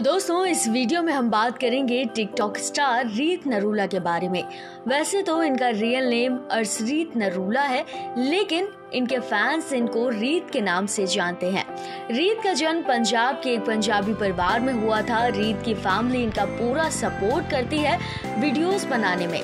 तो दोस्तों, इस वीडियो में हम बात करेंगे टिकटॉक स्टार रीत नरूला के बारे में। वैसे तो इनका रियल नेम अर्शरीत नरूला है, लेकिन इनके फैंस इनको रीत के नाम से जानते हैं। रीत का जन्म पंजाब के एक पंजाबी परिवार में हुआ था। रीत की फैमिली इनका पूरा सपोर्ट करती है वीडियोस बनाने में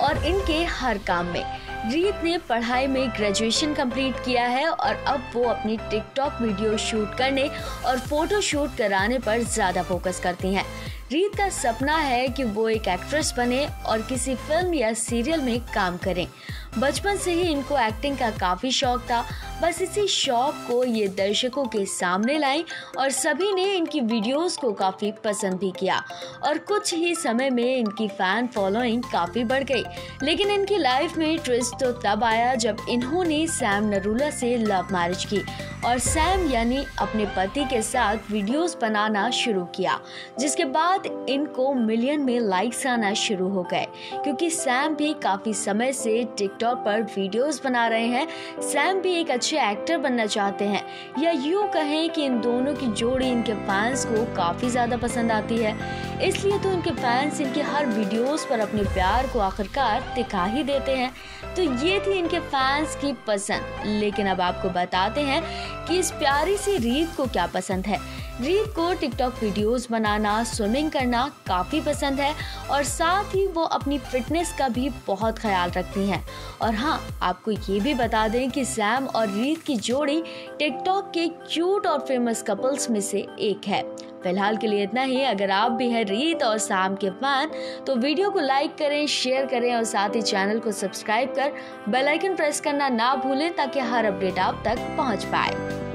और इनके हर काम में। रीत ने पढ़ाई में ग्रेजुएशन कंप्लीट किया है और अब वो अपनी टिकटॉक वीडियो शूट करने और फ़ोटो शूट कराने पर ज़्यादा फोकस करती हैं। रीत का सपना है कि वो एक एक्ट्रेस बने और किसी फ़िल्म या सीरियल में काम करें। बचपन से ही इनको एक्टिंग का काफ़ी शौक था। बस इसी शौक को ये दर्शकों के सामने लाई और सभी ने इनकी वीडियोस को काफ़ी पसंद भी किया। और कुछ ही समय में इनकी फ़ैन फॉलोइंग काफ़ी बढ़ गई। लेकिन इनकी लाइफ में ट्विस्ट तो तब आया जब इन्होंने सैम नरूला से लव मैरिज की और सैम यानी अपने पति के साथ वीडियोस बनाना शुरू किया, जिसके बाद इनको मिलियन में लाइक्स आना शुरू हो गए। क्योंकि सैम भी काफ़ी समय से टिकटॉक पर वीडियोस बना रहे हैं। सैम भी एक अच्छे एक्टर बनना चाहते हैं। या यूँ कहें कि इन दोनों की जोड़ी इनके फैंस को काफ़ी ज़्यादा पसंद आती है। इसलिए तो इनके फैंस इनके हर वीडियोस पर अपने प्यार को आखिरकार दिखा ही देते हैं। तो ये थी इनके फैंस की पसंद। लेकिन अब आपको बताते हैं कि इस प्यारी सी रीत को क्या पसंद है। रीत को टिकटॉक वीडियोस बनाना, स्विमिंग करना काफ़ी पसंद है और साथ ही वो अपनी फिटनेस का भी बहुत ख्याल रखती हैं। और हाँ आपको ये भी बता दें कि सैम और रीत की जोड़ी टिकटॉक के क्यूट और फ़ेमस कपल्स में से एक है। फ़िलहाल के लिए इतना ही। अगर आप भी हैं रीत और शाम के फ़ैन तो वीडियो को लाइक करें शेयर करें और साथ ही चैनल को सब्सक्राइब कर बेल आइकन प्रेस करना ना भूलें ताकि हर अपडेट आप तक पहुँच पाए।